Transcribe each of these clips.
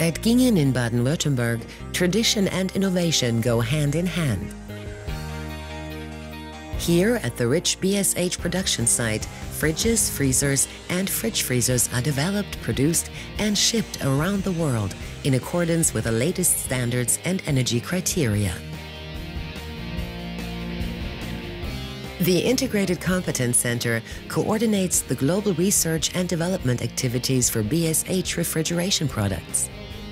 At Giengen in Baden-Württemberg, tradition and innovation go hand in hand. Here at the rich BSH production site, fridges, freezers and fridge freezers are developed, produced and shipped around the world in accordance with the latest standards and energy criteria. The Integrated Competence Center coordinates the global research and development activities for BSH refrigeration products.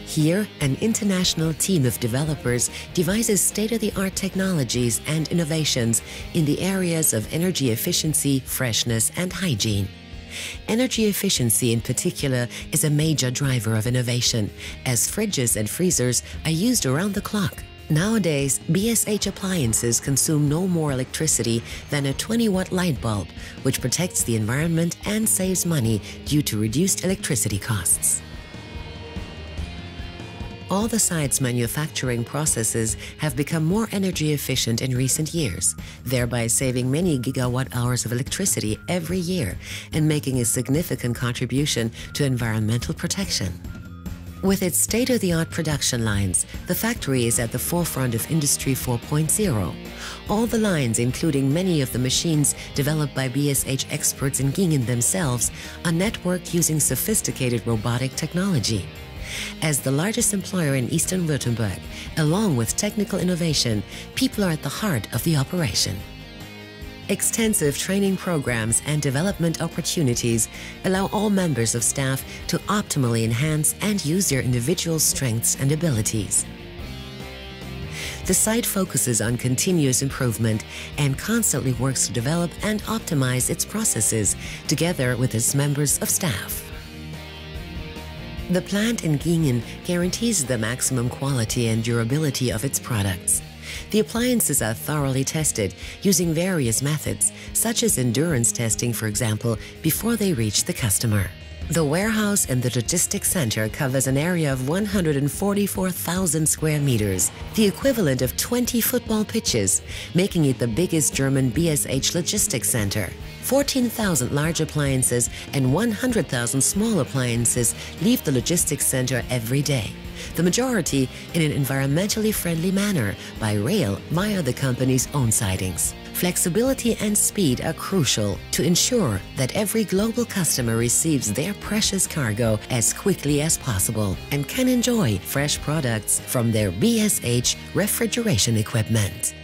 Here, an international team of developers devises state-of-the-art technologies and innovations in the areas of energy efficiency, freshness and hygiene. Energy efficiency in particular is a major driver of innovation, as fridges and freezers are used around the clock. Nowadays, BSH appliances consume no more electricity than a 20-watt light bulb, which protects the environment and saves money due to reduced electricity costs. All the site's manufacturing processes have become more energy efficient in recent years, thereby saving many gigawatt hours of electricity every year and making a significant contribution to environmental protection. With its state-of-the-art production lines, the factory is at the forefront of Industry 4.0. All the lines, including many of the machines developed by BSH experts in Giengen themselves, are networked using sophisticated robotic technology. As the largest employer in Eastern Württemberg, along with technical innovation, people are at the heart of the operation. Extensive training programs and development opportunities allow all members of staff to optimally enhance and use their individual strengths and abilities. The site focuses on continuous improvement and constantly works to develop and optimize its processes together with its members of staff. The plant in Giengen guarantees the maximum quality and durability of its products. The appliances are thoroughly tested using various methods, such as endurance testing, for example, before they reach the customer. The warehouse and the logistics center covers an area of 144,000 square meters, the equivalent of 20 football pitches, making it the biggest German BSH logistics center. 14,000 large appliances and 100,000 small appliances leave the logistics center every day. The majority in an environmentally friendly manner by rail via the company's own sidings flexibility and speed are crucial to ensure that every global customer receives their precious cargo as quickly as possible and can enjoy fresh products from their BSH refrigeration equipment.